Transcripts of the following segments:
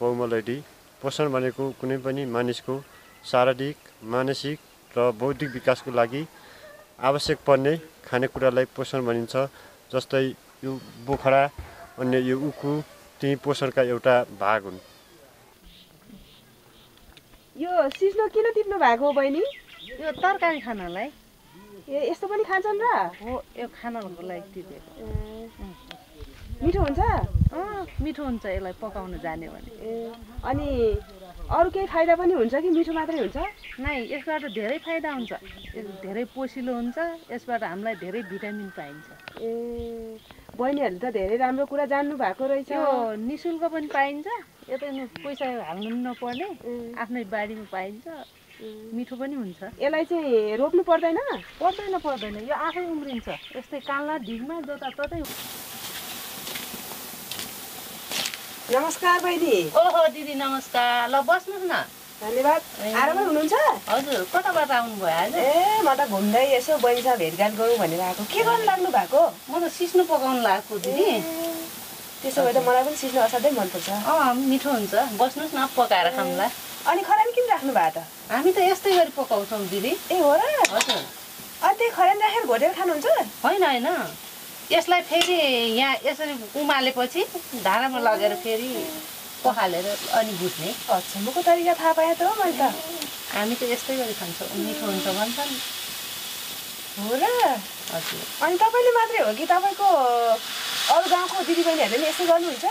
बहुमलैडी पोषण भनेको कुनै पनि मानिसको शारीरिक मानसिक र बौद्धिक विकासको लागि आवश्यक पर्ने खानेकुरालाई पोषण भनिन्छ जस्तै यो बोखरा अन्य यो उखु ती पोषणका एउटा भाग हुन्। यो सिस्नो किन टिप्नु भएको हो बहिनी? यो तरकारी खानलाई। ए यस्तो पनि खान्छन् र? हो यो खानको लागि टिपेको मिठो हुन्छ? मिठो हुन्छ यसलाई पकाउन जान्यो भने। अनि अरू केही फाइदा पनि हुन्छ कि मिठो मात्रै हुन्छ? नै यसबाट धेरै फाइदा हुन्छ। धेरै पोसिलो हुन्छ यसबाट हामीलाई धेरै भिटामिन पाइन्छ। ए बहिनीहरूले त धेरै राम्रो कुरा जान्नु भएको रहेछ। नि शुल्क पनि पाइन्छ यता पैसा हाल्नु पनि नपर्ने आफ्नै बारीमा पाइन्छ। मिठो पनि हुन्छ। यसलाई चाहिँ रोप्नु पर्दैन? पर्दैन पर्दैन यो आफै उम्रिन्छ। यस्तै कान्ला ढिगमा जताततै नमस्कार बहिनी। ओहो दिदी नमस्कार। ल बस्नुहोस् न। धन्यवाद। आरामै हुनुहुन्छ? हजुर कताबाट आउनुभयो आज? ए म त घुम्दै यसो बहिनीसँग भेटघाट गरौँ भनेर आएको। के गर्नु लाग्नु भएको? म त सिस्नु पकाउनु लागेको दिदी। त्यसो भए त मलाई पनि सिस्नु असाध्यै मनपर्छ। अँ मिठो हुन्छ। बस्नुहोस् न पकाएर खाउँला अनि खरानी किन राख्नु भएको त? हामी त यस्तै गरी पकाउँछौँ दिदी। ए हो र? हजुर। अनि त्यही खरानी राखेर घोटेर खानुहुन्छ? होइन होइन। यसलाई फेरि यहाँ यसरी उमालेपछि धारामा लगेर फेरि पखालेर अनि भुट्ने। अचम्मको तरिका थाहा पाएँ त हो मैले त। हामी त यस्तै गरी खान्छौँ। मिठो हुन्छ भन्छन्। हो र? हजुर। अनि तपाईँले मात्रै हो कि तपाईँको अरू गाउँको दिदीबहिनीहरूले पनि यस्तै गर्नुहुन्छ?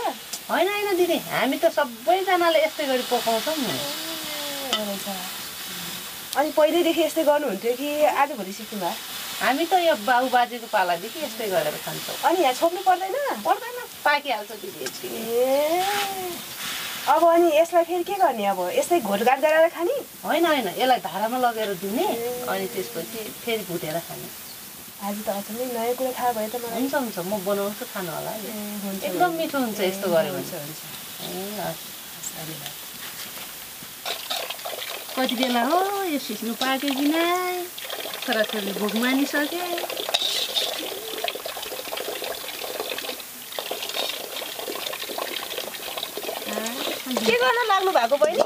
होइन होइन दिदी हामी त सबैजनाले यस्तै गरी पकाउँछौँ। अनि पहिल्यैदेखि यस्तै गर्नुहुन्थ्यो कि आजभोलि सिक्नु भयो हामी त यो बाउ बाजेको पालादेखि यस्तै गरेर खान्छौँ। अनि यहाँ छोप्नु पर्दैन? पर्दैन। पाकिहाल्छ दिदी ए। अब अनि यसलाई फेरि के गर्ने अब? यस्तै घोटघाट गराएर खाने? होइन होइन। यसलाई धारामा लगेर धुने अनि त्यसपछि फेरि भुटेर खाने। आज त अचम्मै नयाँ कुरा थाहा भयो त मलाई। हुन्छ हुन्छ। म बनाउँछु खानु होला हुन्छ एकदम मिठो हुन्छ यस्तो गऱ्यो हुन्छ हुन्छ। ए, हस्। धन्यवाद। कति बेला हो? यो सिस्नु पाक्यो कि नै। छोराछोरीले भोक मानिसके के गर्न लाग्नु भएको बहिनी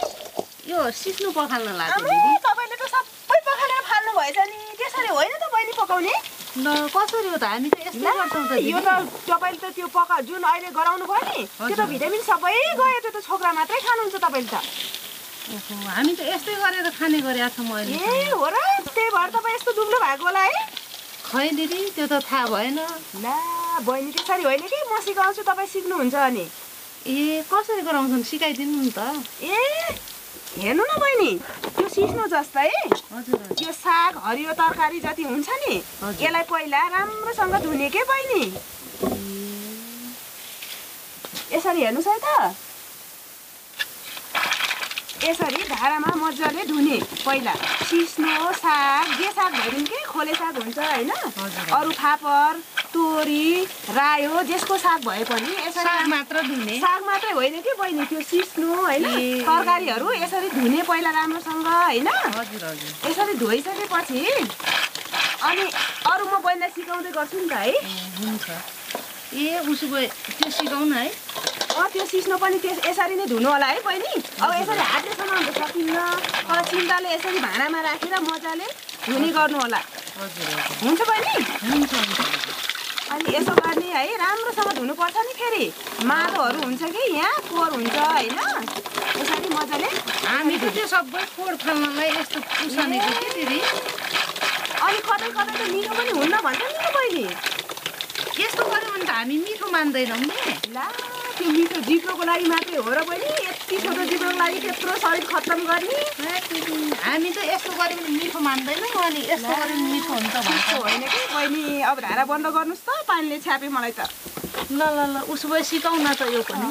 यो सिस्नु पखाल्न लाग्यो तपाईँले त सबै पखालेर फाल्नु भएछ नि त्यसरी होइन त बहिनी पकाउने ल कसरी हो त हामी त यस्तै गर्छौँ त यो त तपाईँले त त्यो पका जुन अहिले गराउनु भयो नि त्यो त। भिटामिन सबै गयो त्यो त छोक्रा मात्रै खानुहुन्छ तपाईँले त हामी त यस्तै गरेर खाने गरेका छौँ अहिले ए हो र? त्यही भएर तपाईँ यस्तो दुब्लो भएको होला है? खै दिदी त्यो त थाहा भएन। ला बहिनी त्यसरी होइन कि? म सिकाउँछु तपाईँ सिक्नुहुन्छ अनि। ए कसरी गराउँछन्? सिकाइदिनु नि त। ए हेर्नु न बहिनी त्यो सिस्नो जस्तै हजुर हजुर। यो साग हरियो तरकारी जति हुन्छ नि। यसलाई पहिला राम्रोसँग धुने के बहिनी? यसरी हेर्नुहोस् है त। यसरी धारामा मजाले धुने। पहिला सिस्नो साग जे साग भइदिउँ कि खोले साग हुन्छ होइन। अरू फापर तोरी रायो जेसको साग भए पनि यसरी साग मात्र धुने। साग मात्रै होइन कि बहिनी? त्यो सिस्नो होइन। तरकारीहरू यसरी धुने पहिला राम्रोसँग होइन? यसरी धोइसकेपछि अनि अरू म बहिनीलाई सिकाउँदै गर्छु नि त है। हुन्छ। ए उसो भए त्यो सिकाउनु है। त्यो सिस्नो पनि त्यस यसरी नै धुनु होला है बहिनी। अब यसरी हातले समाउनु सकिन्न तर चिन्ताले यसरी भाँडामा राखेर मजाले धुने गर्नु होला। हुन्छ बहिनी? हुन्छ अनि यसो गर्ने है राम्रोसँग धुनुपर्छ नि फेरि। माटोहरू हुन्छ कि यहाँ? फोहोर हुन्छ होइन? यसरी मजाले हामी त त्यो सबै फोहोर फाल्नलाई यस्तो अनि कतै कतै त मिठो पनि हुन्न भन्छ नि त बहिनी। यस्तो गऱ्यो भने त हामी मिठो मान्दैनौँ नि। ला। त्यो मिठो जिब्रोको लागि मात्रै हो र बहिनी यति छोटो जिब्रोको लागि त्यत्रो शरीर खत्तम गर्ने। हामी त यस्तो गऱ्यो भने मिठो मान्दैनौँ अनि यस्तो गऱ्यो भने मिठो हुन्छ भन्छ होइन कि? बहिनी अब धारा बन्द गर्नुहोस् त पानीले छ्यापे मलाई त। ल ल ल उसो भए सिकाउ न त यो पनि।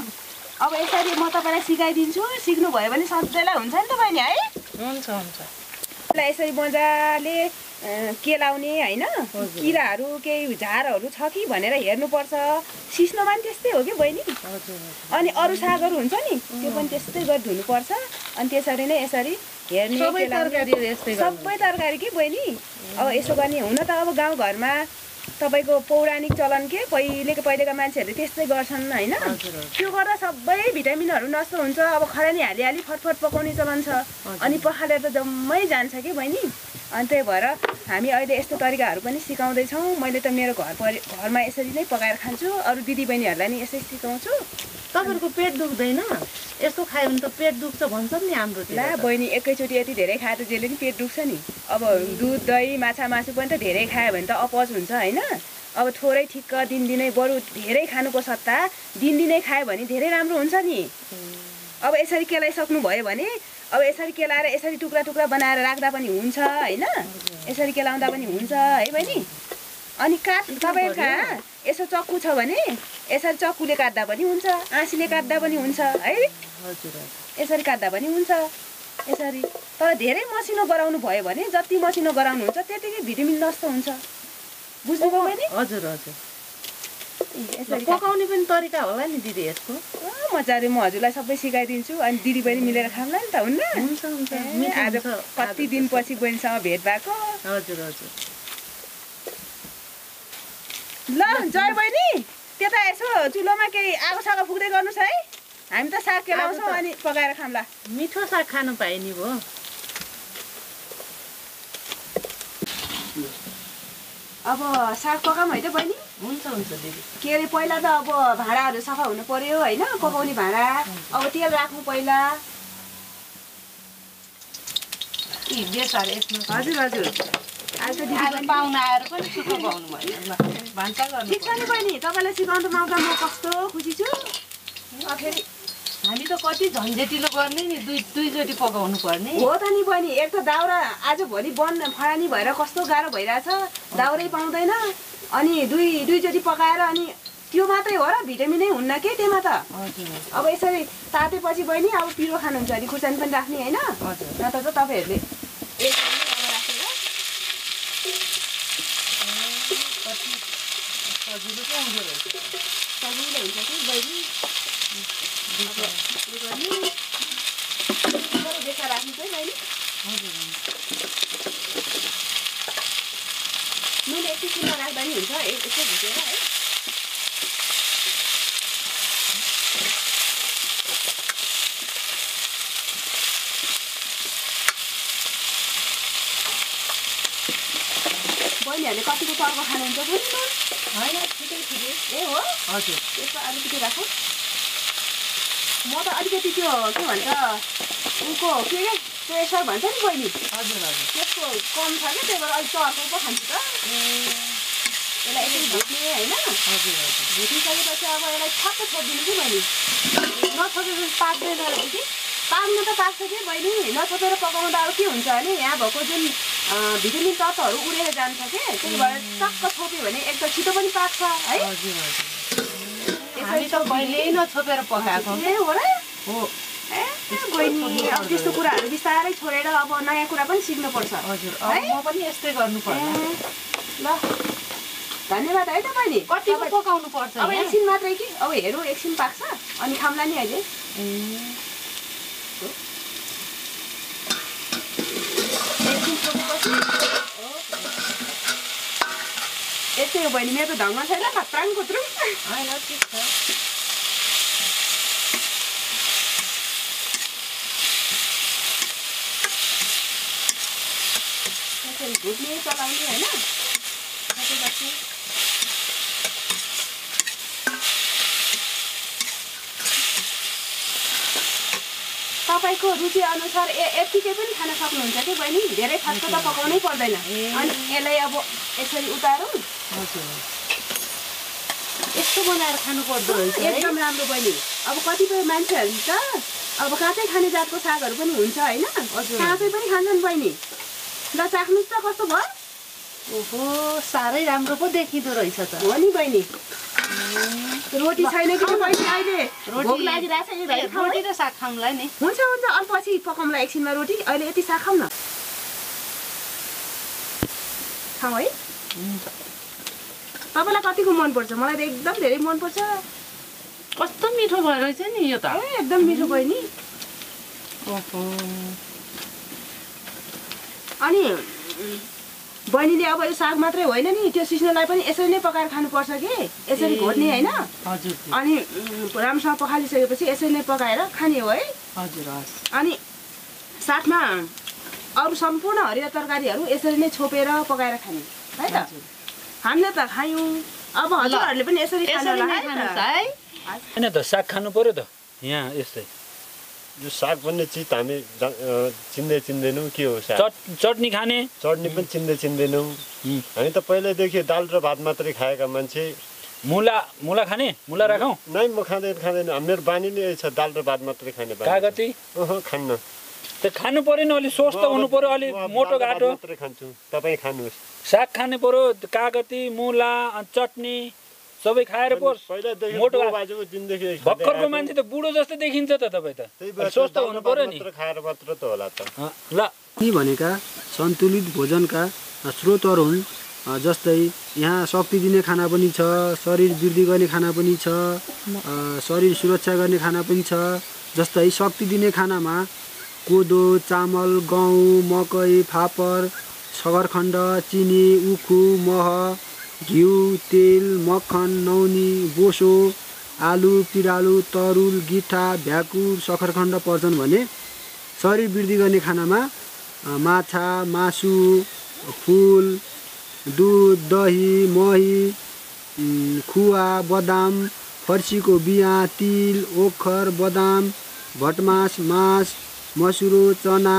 अब यसरी म तपाईँलाई सिकाइदिन्छु सिक्नुभयो भने सधैँलाई हुन्छ नि त बहिनी है? हुन्छ हुन्छ। यसलाई यसरी मजाले केलाउने होइन? किराहरू केही झारहरू छ कि भनेर हेर्नुपर्छ। सिस्नोमा पनि त्यस्तै हो कि बहिनी? अनि अरू सागहरू हुन्छ नि त्यो पनि त्यस्तै गरी धुनुपर्छ अनि त्यसरी नै यसरी हेर्ने सबै तरकारी कि बहिनी? अब यसो गर्ने हुन त अब गाउँघरमा तपाईँको पौराणिक चलन के? पहिलेको पहिलेका मान्छेहरूले त्यस्तै गर्छन् होइन? त्यो गर्दा सबै भिटामिनहरू नष्ट हुन्छ। अब खरानी हालिहाली फटफट पकाउने चलन छ। अनि पखालेर त जम्मै जान्छ कि बहिनी? अनि त्यही भएर हामी अहिले यस्तो तरिकाहरू पनि सिकाउँदैछौँ। मैले त मेरो घर परि घरमा यसरी नै पकाएर खान्छु। अरू दिदीबहिनीहरूलाई नि यसै सिकाउँछु। तपाईँहरूको पेट दुख्दैन? यस्तो खायो भने त पेट दुख्छ भन्छन् नि हाम्रोतिर ला। बहिनी एकैचोटि यति धेरै खायो त जसले नि पेट दुख्छ नि। अब दुध दही माछा मासु पनि त धेरै खायो भने त अपच हुन्छ होइन? अब थोरै ठिक्क दिनदिनै बरु धेरै खानुको सट्टा दिनदिनै खायो भने धेरै राम्रो हुन्छ नि। अब यसरी केलाइसक्नु भयो भने अब यसरी केलाएर यसरी टुक्रा टुक्रा बनाएर राख्दा पनि हुन्छ होइन? यसरी केलाउँदा पनि हुन्छ है बहिनी? अनि काट तपाईँको कहाँ यसो चक्कु छ भने यसरी चक्कुले काट्दा पनि हुन्छ आँसीले काट्दा पनि हुन्छ है? यसरी काट्दा पनि हुन्छ यसरी। तर धेरै मसिनो गराउनु भयो भने जति मसिनो गराउनुहुन्छ त्यतिकै भिटामिन नष्ट हुन्छ। बुझ्नुभयो मैले हजुर हजुर। पकाउने पनि तरिका होला नि दिदी यसको। मजाले म हजुरलाई सबै सिकाइदिन्छु। अनि दिदी बहिनी मिलेर खाउँला नि त हुन्न? आज कति दिनपछि बहिनीसँग भेट भएको? हजुर हजुर। ल जय बहिनी त्यता यसो चुलोमा केही आगो सागो फुक्दै गर्नुहोस् है। हामी त साग केलाउँछौँ अनि पकाएर खाउँला। मिठो साग खानु पाए नि भयो अब साग पकाऊँ है त बहिनी? हुन्छ हुन्छ दिदी। के अरे पहिला त अब भाँडाहरू सफा हुनु पर्यो होइन पकाउने भाँडा। अब तेल राख्नु पहिला। हजुर हजुर। पाहुना आएर पनि सुक्खा पाउनु भयो। ठिक छ नि बहिनी तपाईँलाई सिकाउनु पाउँदा म कस्तो खुसी छु। फेरि हामी त कति झन्झटिलो गर्ने नि दुई दुईचोटि पकाउनु पर्ने। हो त नि बहिनी एक त दाउरा आजभोलि बन फरानी भएर कस्तो गाह्रो भइरहेछ दाउरै पाउँदैन। अनि दुई दुईचोटि पकाएर अनि त्यो मात्रै हो र भिटामिनै हुन्न के त्यसमा त? अब यसरी तातेपछि बहिनी अब पिरो खानुहुन्छ भने खुर्सानी पनि राख्ने होइन? हजुर। नत्र त तपाईँहरूले सजिलो हुन्छ कि? बेकार राख्नु चाहिँ हुन्छ नुन एकैछिनमा राख्दा नि हुन्छ यसो भुटेर है बहिनीहरूले कतिको तर्क खानुहुन्छ नुन होइन ठिकै ठिकै। ए हो? हजुर। त्यसमा अलिकति राखौँ म त अलिकति त्यो के भन्छ उनको के के प्रेसर भन्छ नि बहिनी? हजुर हजुर। त्यसको कम छ कि त्यही भएर अलिक चर्को पो खान्छु त। यसलाई यसरी भुट्ने होइन? हजुर हजुर। भुटिसकेपछि अब यसलाई छक्क छोडिदिनु कि बहिनी? नछोपेपछि पाक्दैन दिदी पाक्नु त पाक्छ कि बहिनी? नछोपेर पकाउँदा अब के हुन्छ भने यहाँ भएको जुन भिटामिन तत्त्वहरू उडेर जान्छ कि? त्यही भएर टक्क छोप्यो भने एक त छिटो पनि पाक्छ है? हामी त कहिल्यै नछोपेर पकाएको ए हो ए बहिनी अब त्यस्तो कुराहरू बिस्तारै छोडेर अब नयाँ कुरा पनि सिक्नुपर्छ। हजुर? म पनि यस्तै गर्नु ए, पर्ला ल। धन्यवाद है त बहिनी। कतिको तपाईँ- पकाउनु पर्छ अब? एकछिन मात्रै कि? अब हेरौँ एकछिन पाक्छ। अनि खाउँला नि अहिले। एकछिन यस्तै हो बहिनी मेरो त छैन खत्राङ यसरी भुट्ने चलाउने होइन तपाईँको रुचि अनुसार ए यत्तिकै पनि खान सक्नुहुन्छ कि बहिनी धेरै फास्टो त पकाउनै पर्दैन। अनि यसलाई अब यसरी उतारौँ यस्तो बनाएर खानु पर्दो रहेछ एकदम राम्रो बहिनी। अब कतिपय मान्छेहरू त अब काँचै खाने जातको सागहरू पनि हुन्छ होइन। काँचै पनि खान्छन् बहिनी। ल चाख्नुहोस् त कस्तो भयो? ओहो साह्रै राम्रो पो देखिँदो रहेछ त। हो नि बहिनी। रोटी छैन कि बहिनी अहिले? रोटी- रोटी? र साग खाउँला नि। हुन्छ हुन्छ। अनि पछि पकाउँला एकछिनमा रोटी। अहिले यति साग खाऊँ न खाऊ है। तपाईँलाई कतिको मनपर्छ? मलाई त एकदम धेरै मनपर्छ। कस्तो मिठो भयो रहेछ नि यो त? ए एकदम मिठो बहिनी ओहो। अनि बहिनीले अब यो साग मात्रै होइन नि त्यो सिस्नोलाई पनि यसरी नै पकाएर खानुपर्छ कि? यसरी घोट्ने होइन? हजुर। अनि राम्रोसँग पखालिसकेपछि यसरी नै पकाएर खाने हो है। हजुर अनि साथमा अरू सम्पूर्ण हरियो तरकारीहरू यसरी नै छोपेर पकाएर खाने है त। हामीले त खायौँ। अब हजुरहरूले पनि यसरी होइन त साग खानु पर्यो त। यहाँ यस्तै। यो साग भन्ने चिज हामी चिन्दै चिन्दैनौँ के हो साग? चट चटनी खाने। चटनी पनि चिन्दै चिन्दैनौँ। हुँ। हामी त पहिल्यैदेखि दाल र भात मात्रै खाएका मान्छे। मुला मुला खाने? मुला राखौँ? नै म खाँदैन खाँदैन। मेरो बानी नै छ दाल र भात मात्रै खाने। कागती? अहँ, खान्न। त खानु पर्यो नि अलिक स्वस्थ हुनु पर्यो अलिक मोटो घाटो। मात्रै खान्छु। तपाईँ खानुहोस्। साग खानु पर्यो कागती मुला अनि चटनी सबै खाएर पो मोटो भर्खरको। मान्छे त बुढो जस्तै देखिन्छ त तपाईँ त। स्वस्थ हुनु पर्यो नि। मात्र खाएर मात्र त होला त। ल। यी भनेका सन्तुलित भोजनका स्रोतहरू हुन् जस्तै यहाँ शक्ति दिने खाना पनि छ शरीर वृद्धि गर्ने खाना पनि छ शरीर सुरक्षा गर्ने खाना पनि छ जस्तै शक्ति दिने खानामा कोदो चामल गहुँ मकै फापर सकरखण्ड चिनी उखु मह घिउ तेल मक्खन नौनी बोसो आलु पिरालु तरुल गिठा भ्याकुर सकरखण्ड पर्छन् भने शरीर वृद्धि गर्ने खानामा माछा मासु फुल दुध दही मही खुवा बदाम फर्सीको बिहा तिल ओखर बदाम भटमास मास मसुरो चना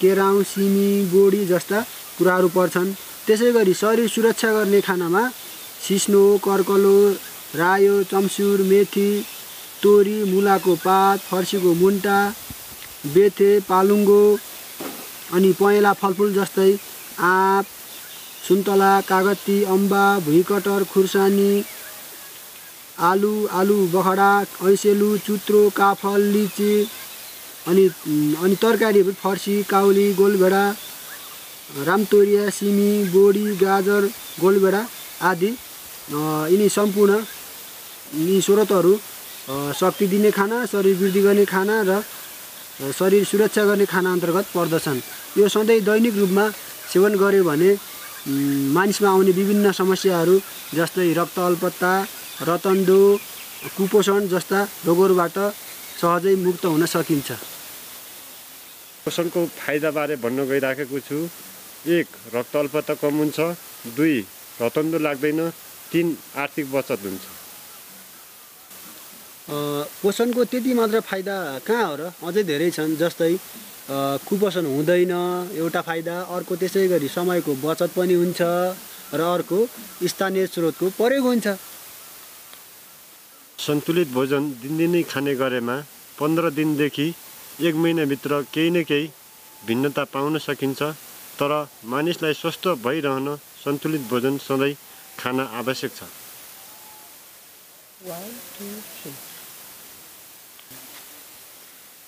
केराउ सिमी बोडी जस्ता कुराहरू पर्छन्। त्यसै गरी शरीर सुरक्षा गर्ने खानामा सिस्नो कर्कलो रायो चम्सुर मेथी तोरी मुलाको पात फर्सीको मुन्टा बेथे पालुङ्गो अनि पहेँला फलफुल जस्तै आँप सुन्तला कागती अम्बा भुइँकटर खुर्सानी आलु आलु बखडा ऐसेलु चुत्रो काफल लिची अनि अनि तरकारीहरू फर्सी काउली गोलभेडा रामतोरिया सिमी बोडी गाजर गोलभेडा आदि। यिनी सम्पूर्ण यी स्रोतहरू शक्ति दिने खाना शरीर वृद्धि गर्ने खाना र शरीर सुरक्षा गर्ने खाना अन्तर्गत पर्दछन्। यो सधैँ दैनिक रूपमा सेवन गर्यो भने मानिसमा आउने विभिन्न समस्याहरू जस्तै रक्त अल्पत्ता रतन्डो कुपोषण जस्ता रोगहरूबाट सहजै मुक्त हुन सकिन्छ। पोषणको फाइदाबारे भन्न गइराखेको छु एक रक्त अल्पता कम हुन्छ दुई रतन्दो लाग्दैन तिन आर्थिक बचत हुन्छ। पोषणको त्यति मात्र फाइदा कहाँ हो र? अझै धेरै छन् जस्तै कुपोषण हुँदैन एउटा फाइदा अर्को त्यसै गरी समयको बचत पनि हुन्छ र अर्को स्थानीय स्रोतको प्रयोग हुन्छ। सन्तुलित भोजन दिनदिनै खाने गरेमा पन्ध्र दिनदेखि एक महिनाभित्र केही न केही भिन्नता पाउन सकिन्छ तर मानिसलाई स्वस्थ भइरहन सन्तुलित भोजन सधैँ खान आवश्यक छ।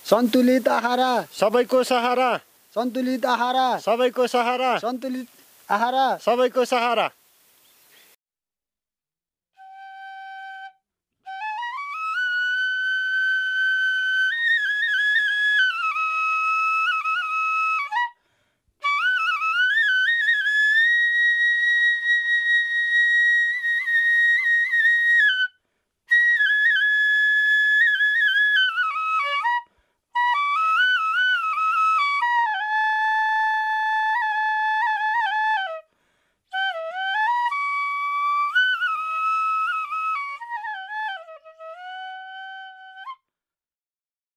सन्तुलित आहार। सबैको सहारा। सन्तुलित आहार। सबैको सहारा। सन्तुलित आहार। सबैको सहारा।